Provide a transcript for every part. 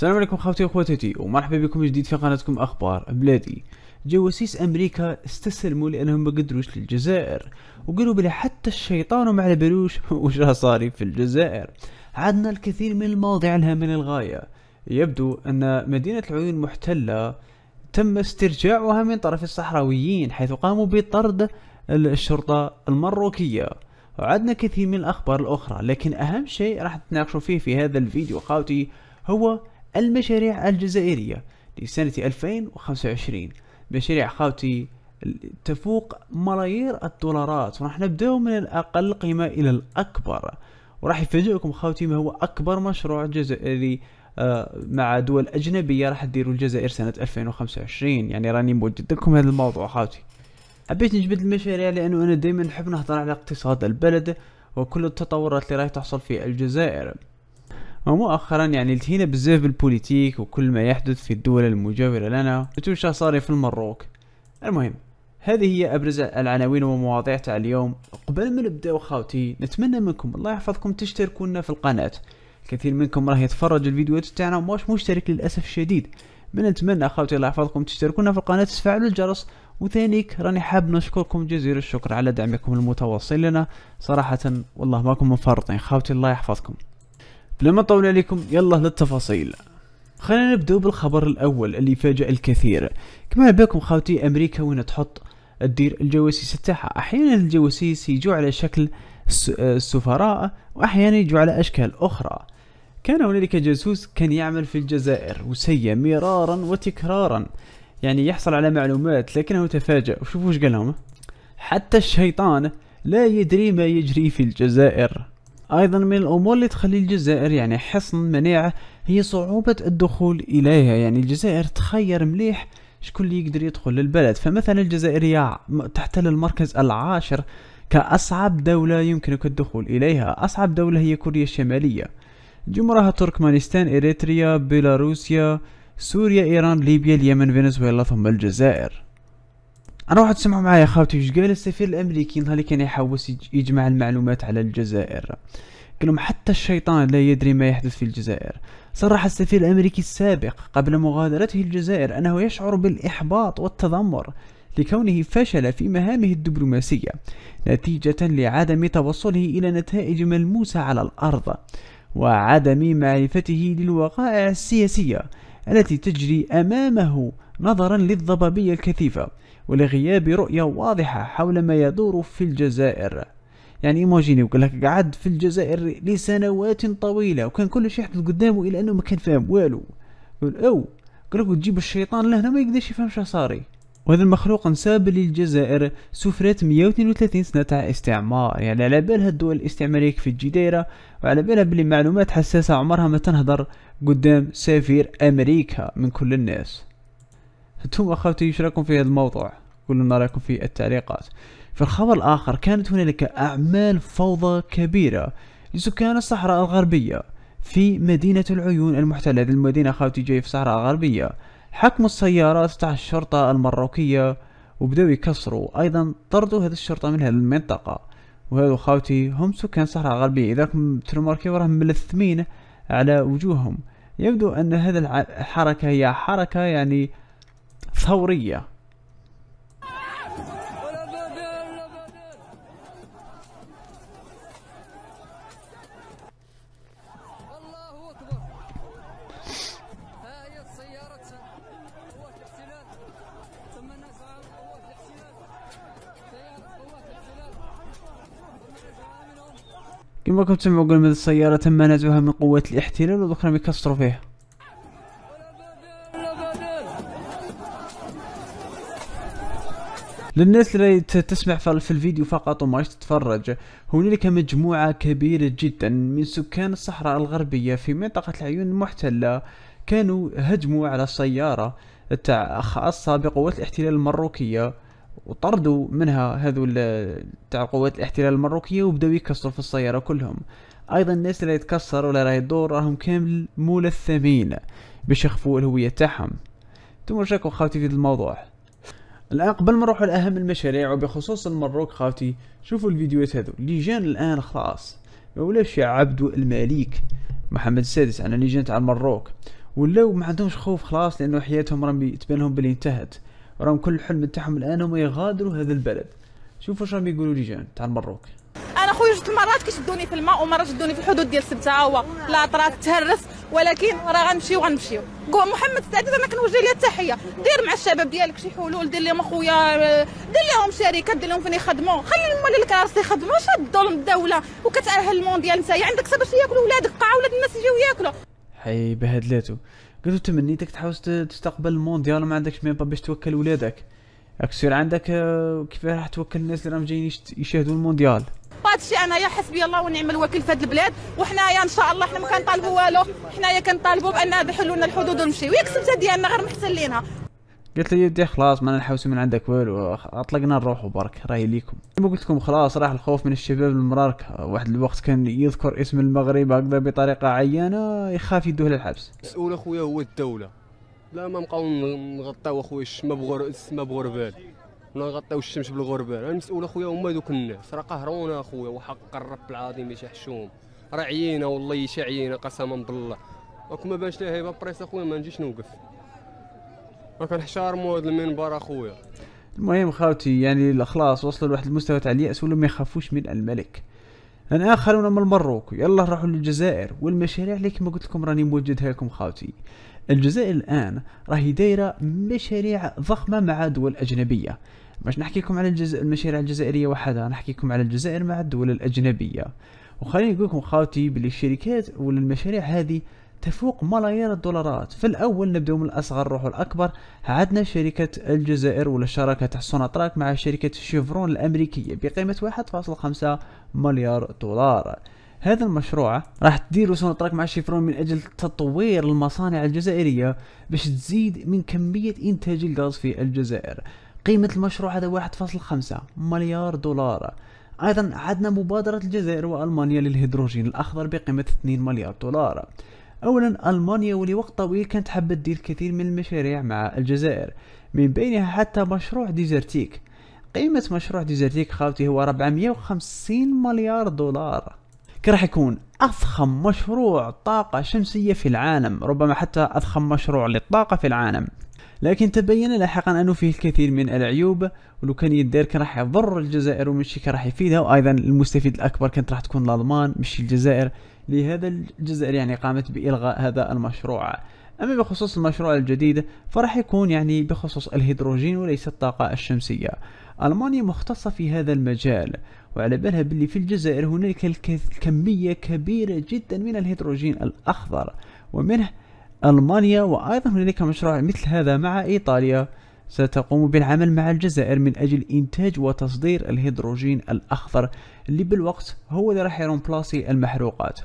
السلام عليكم خوتي واخواتي ومرحبا بكم جديد في قناتكم أخبار بلادي. جواسيس أمريكا استسلموا لأنهم ما قدروش للجزائر وقالوا بلي حتى الشيطان وما على بالوش وش راه صاري في الجزائر؟ عندنا الكثير من المواضيع الهامه للغايه يبدو أن مدينة العيون محتلة تم استرجاعها من طرف الصحراويين حيث قاموا بطرد الشرطة المروكية. وعندنا كثير من الأخبار الأخرى لكن أهم شيء راح نتناقشوا فيه في هذا الفيديو خاوتي هو المشاريع الجزائرية لسنة 2025 مشاريع خاوتي تفوق ملايير الدولارات. وراح نبدأ من الأقل قيمة إلى الأكبر. وراح يفاجئكم خاوتي ما هو أكبر مشروع جزائري آه، مع دول أجنبية راح تديروا الجزائر سنة 2025 يعني راني موجد لكم هذا الموضوع خاوتي حبيت نجبد المشاريع لأنه أنا دايما نحب نهضر على اقتصاد البلد وكل التطورات اللي راح تحصل في الجزائر. ومؤخرا يعني التهينا بزاف بالبوليتيك وكل ما يحدث في الدول المجاورة لنا. وش صار في المروك؟ المهم هذه هي أبرز العناوين ومواضيع تاع اليوم. قبل ما نبداو خاوتي نتمنى منكم الله يحفظكم تشتركونا في القناة. كثير منكم راه يتفرج الفيديوهات تاعنا وماش مشترك للأسف الشديد. من نتمنى خاوتي الله يحفظكم تشتركونا في القناة تفعلوا الجرس. وثانيك راني حاب نشكركم جزيل الشكر على دعمكم المتواصل لنا. صراحة والله ماكم مفرطين. خاوتي الله يحفظكم. بلا ما نطول عليكم يلا للتفاصيل. خلينا نبدأ بالخبر الأول اللي فاجأ الكثير. كما بالكم خاوتي أمريكا وين تحط تدير الجواسيس تاعها أحيانا الجواسيس يجوا على شكل السفراء وأحيانا يجوا على أشكال أخرى. كان هنالك جاسوس كان يعمل في الجزائر وسيء مرارا وتكرارا. يعني يحصل على معلومات لكنه تفاجأ. وشوفوا وش قال لهم. حتى الشيطان لا يدري ما يجري في الجزائر. أيضا من الأمور اللي تخلي الجزائر يعني حصن منيع هي صعوبة الدخول إليها. يعني الجزائر تخير مليح شكون اللي يقدر يدخل للبلد. فمثلا الجزائر تحتل المركز العاشر كأصعب دولة يمكنك الدخول إليها. أصعب دولة هي كوريا الشمالية. جمرها تركمانستان إريتريا بيلاروسيا سوريا إيران ليبيا اليمن فنزويلا ثم الجزائر. أروح تسمعوا معايا خاوتي وش قال السفير الأمريكي؟ نهار اللي كان يحوس يجمع المعلومات على الجزائر. قال لهم حتى الشيطان لا يدري ما يحدث في الجزائر. صرح السفير الأمريكي السابق قبل مغادرته الجزائر أنه يشعر بالإحباط والتذمر لكونه فشل في مهامه الدبلوماسية نتيجة لعدم توصله إلى نتائج ملموسة على الأرض وعدم معرفته للوقائع السياسية التي تجري أمامه نظرا للضبابية الكثيفة ولغياب رؤية واضحة حول ما يدور في الجزائر. يعني ايماجيني وقال لك قعد في الجزائر لسنوات طويلة وكان كل شيء يحدث قدامه إلا أنه ما كان فاهم والو. يقول أو قال لك تجيب الشيطان لهنا ما يقدرش يفهم شو صاري. وهذا المخلوق انساب للجزائر سفرت 132 سنة تاع استعمار. يعني على بالها الدول الاستعمارية في الجديرة وعلى بالها بلي معلومات حساسة عمرها ما تنهضر قدام سفير أمريكا من كل الناس. أنتم اخوتي إيش رايكم في هذا الموضوع؟ قولوا لنا رايكم في التعليقات. في الخبر الآخر كانت هنالك أعمال فوضى كبيرة لسكان الصحراء الغربية في مدينة العيون المحتلة. هذه المدينة خاوتي جاي في الصحراء الغربية. حكموا السيارات تاع الشرطة المروكية وبداو يكسروا. أيضا طردوا هذه الشرطة من هذه المنطقة. وهذو خاوتي هم سكان الصحراء الغربية. إذا ترماركي وراهم ملثمين على وجوههم. يبدو أن هذه الحركة هي حركة يعني ثورية. كما كنت تسمعوا من السيارة تم نزعها من قوة الاحتلال وذكرهم يكسروا فيها للناس اللي تسمع في الفيديو فقط وما تتفرج هنالك مجموعة كبيرة جدا من سكان الصحراء الغربية في منطقة العيون المحتلة كانوا هجموا على سيارة تاع خاصة بقوات الاحتلال المروكية وطردوا منها هذو تاع قوات الاحتلال المروكية وبداو يكسروا في السيارة كلهم. أيضا الناس اللي يتكسر ولا راهي يدور راهم كامل ملثمين باش يخفوا الهوية تاعهم. أنتم راكم خاوتي في الموضوع. الآن قبل ما نروحوا لأهم المشاريع وبخصوص المروك خاوتي شوفوا الفيديوهات هذو. لجان الآن خلاص. ولاش عبدو المليك محمد السادس على لجان تاع المروك. ولاو ما عندهمش خوف خلاص لأنه حياتهم راهم تبان لهم بلي انتهت. راهم كل حلم تاعهم الآن هم يغادروا هذا البلد. شوفوا واش راهم يقولوا لي جان تاع المروك. أنا خويا جوج المرات كيشدوني في الماء ومرة شدوني في الحدود ديال سبته هو لا طرات تهرس. ولكن راه غنمشيو غنمشيو محمد السعديد أنا كنوجه ليه التحية؟ دير مع الشباب ديالك شي حلول دير لهم أخويا دير لهم شركات دير لهم فين يخدموا. خلي المولى الكراسي يخدموا. شاد لهم الدولة؟ وكتأهل المونديال انت عندك سبب باش ياكلوا ولادك. قاع ولاد الناس يجيو ياكلوا. حي بهدلاتو قلتو تمنيتك تحاول تستقبل المونديال وما عندكش ميم باش توكل ولادك. راك عندك آه، كيف راح توكل الناس اللي راهم جايين يشاهدوا المونديال الشيء انايا حسبي الله ونعم الوكيل في هذه البلاد. وحنايا إن شاء الله حنا ما كنطالبوا والو. حنايا كنطالبوا بأن يحلوا لنا الحدود ونمشيو ياك السبته ديالنا غير محتلينها قلت لي يدي خلاص ما نحوس من عندك والو. أطلقنا نروحوا برك راهي ليكم. ما قلت لكم خلاص راح الخوف من الشباب المراركة واحد الوقت كان يذكر اسم المغرب هكذا بطريقة عيانه يخاف يدوه للحبس. مسؤول أخويا هو الدولة. لا ما نبقاو نغطاو أخويا الشمه بغور السما بغربال نغطيو الشمس بالغربال المسؤول أخويا هما دوك الناس. راه قهرونا أخويا وحق الرب العظيم يشحشوهم راه عيينا والله يشا عيينا قسما بالله. راك ما بانش ليه هيبة بريس أخويا ما نجيش نوقف. ما كنحشارمو هذا المنبر أخويا. المهم خاوتي يعني خلاص وصلوا لواحد المستوى تاع اليأس ولا ما يخافوش من الملك. أنا اخرون من المروك يلا نروحوا للجزائر. والمشاريع اللي كما قلت لكم راني موجدها لكم خاوتي الجزائر الآن راهي دايرة مشاريع ضخمة مع دول اجنبيه باش نحكي لكم على الجز... المشاريع الجزائرية وحدها نحكي لكم على الجزائر مع الدول الأجنبية. وخليني نقول لكم خاوتي باللي الشركات ولا المشاريع هذه تفوق ملايير الدولارات. في الأول نبداو من الأصغر نروحوا الأكبر. عندنا شركة الجزائر ولا الشراكه تاع سوناتراك مع شركة شيفرون الأمريكية بقيمة 1.5 مليار دولار. هذا المشروع راح تديروا سوناتراك مع شيفرون من أجل تطوير المصانع الجزائرية باش تزيد من كمية إنتاج الغاز في الجزائر. قيمة المشروع هذا 1.5 مليار دولار. أيضا عندنا مبادرة الجزائر وألمانيا للهيدروجين الأخضر بقيمة 2 مليار دولار. اولا ألمانيا ولوقت طويل كانت حابه تدير الكثير من المشاريع مع الجزائر من بينها حتى مشروع ديزرتيك. قيمة مشروع ديزرتيك خاوتي هو 450 مليار دولار. كان راح يكون أضخم مشروع طاقة شمسية في العالم ربما حتى أضخم مشروع للطاقة في العالم. لكن تبين لاحقا أنه فيه الكثير من العيوب ولو كان يدير كان راح يضر الجزائر ومش كان راح يفيدها وأيضا المستفيد الأكبر كانت راح تكون الألمان مش الجزائر. لهذا الجزائر يعني قامت بإلغاء هذا المشروع. أما بخصوص المشروع الجديد فراح يكون يعني بخصوص الهيدروجين وليس الطاقة الشمسية. ألمانيا مختصة في هذا المجال وعلى بالها باللي في الجزائر هناك كمية كبيرة جدا من الهيدروجين الأخضر. ومنه ألمانيا وأيضا هناك مشروع مثل هذا مع إيطاليا. ستقوم بالعمل مع الجزائر من أجل إنتاج وتصدير الهيدروجين الأخضر اللي بالوقت هو اللي راح يرومبلاسي المحروقات.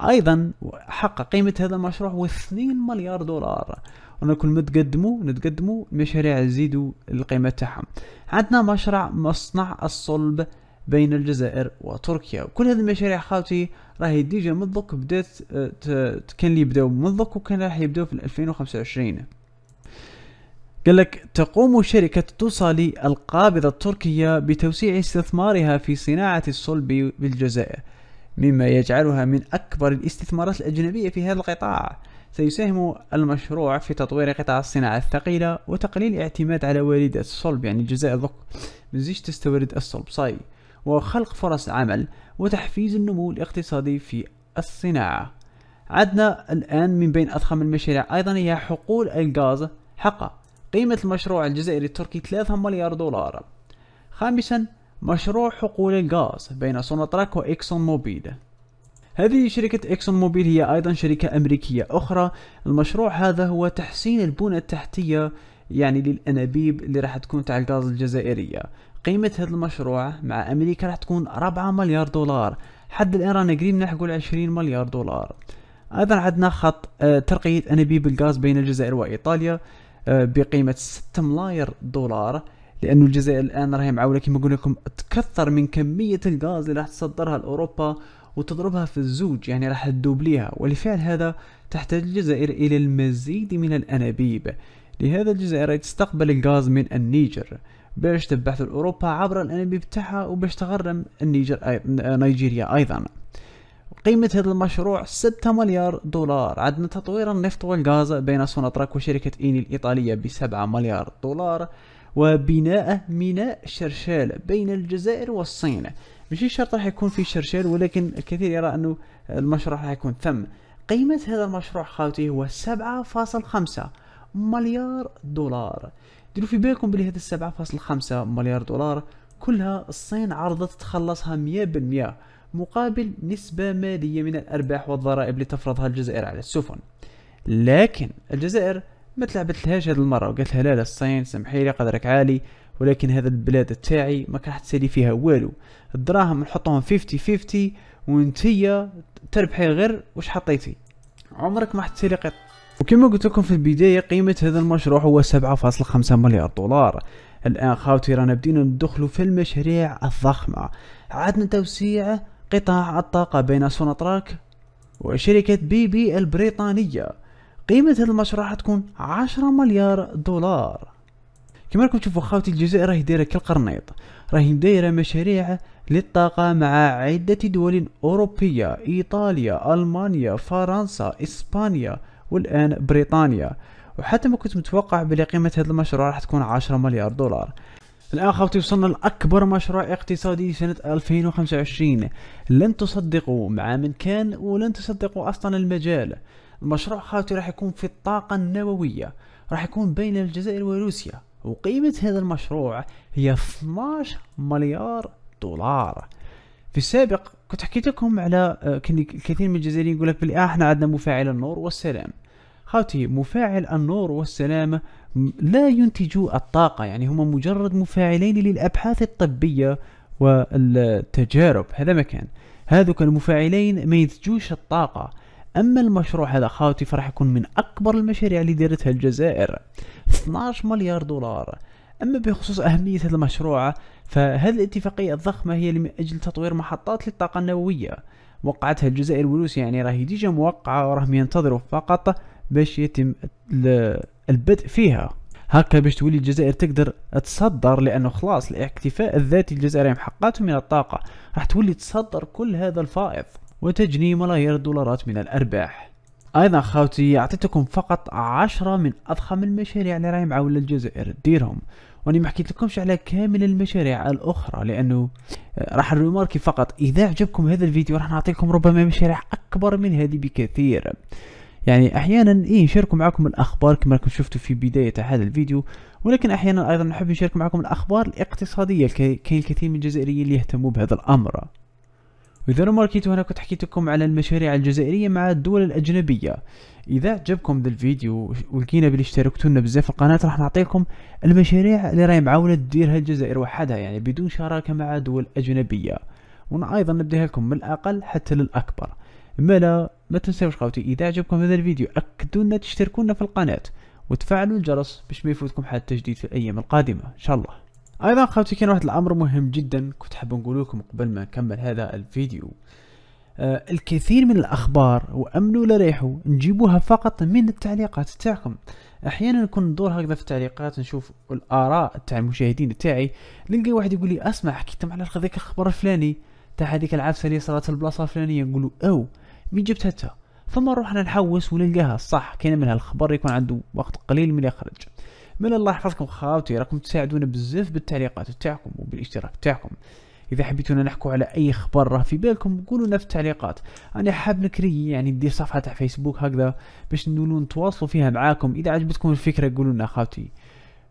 أيضا حق قيمة هذا المشروع هو 2 مليار دولار. أنا كل ما تقدموا نتقدموا مشاريع يزيدوا القيمة تاعهم. عندنا مشروع مصنع الصلب بين الجزائر وتركيا. كل هذه المشاريع خاوتي راهي ديجا من بدات آه، كان اللي يبداو من وكان راح يبداو في 2025 قال لك تقوم شركة توصالي القابضة التركية بتوسيع استثمارها في صناعة الصلب بالجزائر مما يجعلها من أكبر الاستثمارات الأجنبية في هذا القطاع. سيساهم المشروع في تطوير قطاع الصناعة الثقيلة وتقليل الاعتماد على واردات الصلب يعني الجزائر ذوك مزيش تستورد الصلب صاي وخلق فرص عمل وتحفيز النمو الاقتصادي في الصناعة. عندنا الآن من بين أضخم المشاريع أيضا هي حقول الغاز حقا. قيمة المشروع الجزائري التركي 3 مليار دولار. خامسا مشروع حقول الغاز بين سوناتراك وإكسون موبيل هذه شركة إكسون موبيل هي أيضا شركة أمريكية أخرى. المشروع هذا هو تحسين البنى التحتية يعني للأنابيب اللي راح تكون تاع الغاز الجزائرية. قيمة هذا المشروع مع أمريكا راح تكون 4 مليار دولار. حد الآن رانا قريب نحكوا 20 مليار دولار. أيضا عندنا خط آه، ترقية أنابيب الغاز بين الجزائر وإيطاليا. آه، بقيمة 6 ملاير دولار. لأنه الجزائر الآن راهي معولة كما قلنا لكم تكثر من كمية الغاز اللي راح تصدرها لأوروبا وتضربها في الزوج يعني راح تدوبليها. ولفعل هذا تحتاج الجزائر إلى المزيد من الأنابيب. لهذا الجزائر تستقبل الغاز من النيجر باش تبعث لأوروبا عبر الأنابيب تاعها وباش تغرم النيجر. نيجيريا أيضا. قيمة هذا المشروع 6 مليار دولار. عندنا تطوير النفط والغاز بين سوناتراك وشركة إيني الإيطالية بسبعة مليار دولار وبناء ميناء شرشال بين الجزائر والصين. مش شرط راح يكون في شرشال ولكن الكثير يرى أنه المشروع راح يكون ثم. قيمة هذا المشروع خاوتي هو سبعة فاصل خمسة مليار دولار. ديروا في بالكم بلي هذا السبعة فاصل خمسة مليار دولار كلها الصين عرضت تخلصها مية بالمية. مقابل نسبة مالية من الأرباح والضرائب اللي تفرضها الجزائر على السفن. لكن الجزائر ما تلعبت هذه المرة وقالت لها لا لا الصين سمحي لي قدرك عالي ولكن هذا البلاد تاعي ما راح تسالي فيها والو. الدراهم نحطهم 50 50 وانتيا تربحي غير واش حطيتي. عمرك ما حتسالي قط. وكما قلت لكم في البداية قيمة هذا المشروع هو 7.5 مليار دولار. الآن خاوتي رانا بدينا ندخلوا في المشاريع الضخمة. عدنا توسيع قطاع الطاقة بين سوناتراك وشركة بي بي البريطانية. قيمة هذا المشروع حتكون عشرة مليار دولار. كما راكم تشوفوا خاوتي الجزائر راهي دايرة كالقرنيط. راهي دايرة مشاريع للطاقة مع عدة دول أوروبية إيطاليا ألمانيا فرنسا إسبانيا والآن بريطانيا. وحتى ما كنت متوقع بلي قيمة هذا المشروع راح تكون عشرة مليار دولار. الآن خوتي وصلنا لأكبر مشروع اقتصادي سنة 2025 لن تصدقوا مع من كان ولن تصدقوا أصلا المجال. المشروع خاوتي راح يكون في الطاقة النووية راح يكون بين الجزائر وروسيا وقيمة هذا المشروع هي 12 مليار دولار. في السابق كنت حكيت لكم على آه، كثير من الجزائريين يقول لك بلي إحنا عندنا مفاعل النور والسلام. خاوتي مفاعل النور والسلام لا ينتجوا الطاقة يعني هما مجرد مفاعلين للأبحاث الطبية والتجارب هذا مكان. هذوك المفاعلين ما ينتجوش الطاقة. أما المشروع هذا خاوتي فراح يكون من أكبر المشاريع اللي دارتها الجزائر. 12 مليار دولار. أما بخصوص أهمية هذا المشروع فهذه الاتفاقية الضخمة هي من أجل تطوير محطات للطاقة النووية. وقعتها الجزائر والروسيا يعني راهي ديجا موقعة وراهم ينتظروا فقط باش يتم البدء فيها. هكا باش تولي الجزائر تقدر تصدر لأنه خلاص الاكتفاء الذاتي الجزائري محققته من الطاقة. راح تولي تصدر كل هذا الفائض وتجني ملايير الدولارات من الأرباح. أيضا خاوتي اعطيتكم فقط عشرة من أضخم المشاريع اللي راهي معاولة الجزائر ديرهم. وأني ما حكيت لكمش على كامل المشاريع الأخرى لأنه راح نرماركي فقط إذا عجبكم هذا الفيديو راح نعطيكم ربما مشاريع أكبر من هذه بكثير. يعني أحيانا إيه نشارك معكم الأخبار كما راكم شفتوا في بداية هذا الفيديو ولكن أحيانا أيضا نحب نشارك معكم الأخبار الاقتصادية كاين الكثير من الجزائريين اللي يهتموا بهذا الأمر. وإذا ماركيتو هنا كنت حكيت لكم على المشاريع الجزائرية مع الدول الأجنبية. إذا عجبكم ذا الفيديو ولقينا بلي اشتركتوا لنا بزاف القناة راح نعطيكم المشاريع اللي راهي معاولة ديرها الجزائر وحدها يعني بدون شراكة مع دول أجنبية. وأنا أيضا نبديها لكم من الأقل حتى للأكبر. ما لا ما تنسوش خوتي إذا عجبكم هذا الفيديو أكدوا لنا تشتركونا في القناة وتفعلوا الجرس باش ما يفوتكم حتى تجديد في الأيام القادمة. إن شاء الله. أيضا خوتي كان واحد الأمر مهم جدا كنت حاب نقول لكم قبل ما نكمل هذا الفيديو. آه الكثير من الأخبار وأمنوا لا ريحوا نجيبوها فقط من التعليقات تاعكم. أحيانا نكون ندور هكذا في التعليقات نشوف الآراء تاع المشاهدين تاعي نلقى واحد يقول لي أسمع حكيتم على هذاك الخبر الفلاني تاع هذيك العفسة اللي صارت البلاصة الفلانية نقولوا أو مين جبتها ثم نروح نحوس ونلقاها. صح كاين منها الخبر يكون عنده وقت قليل من يخرج. من الله يحفظكم خاوتي راكم تساعدونا بزاف بالتعليقات تاعكم وبالاشتراك تاعكم إذا حبيتونا نحكوا على أي خبر راه في بالكم قولوا في التعليقات. أنا حاب نكري يعني ندير صفحة تاع فيسبوك هكذا باش نولوا نتواصلوا فيها معاكم. إذا عجبتكم الفكرة قولوا لنا خاوتي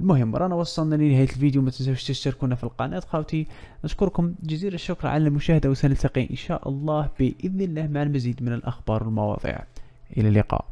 المهم رانا وصلنا لنهاية الفيديو. ما تنسوش تشتركونا في القناة خاوتي نشكركم جزيل الشكر على المشاهدة وسنلتقي إن شاء الله بإذن الله مع المزيد من الأخبار والمواضيع. إلى اللقاء.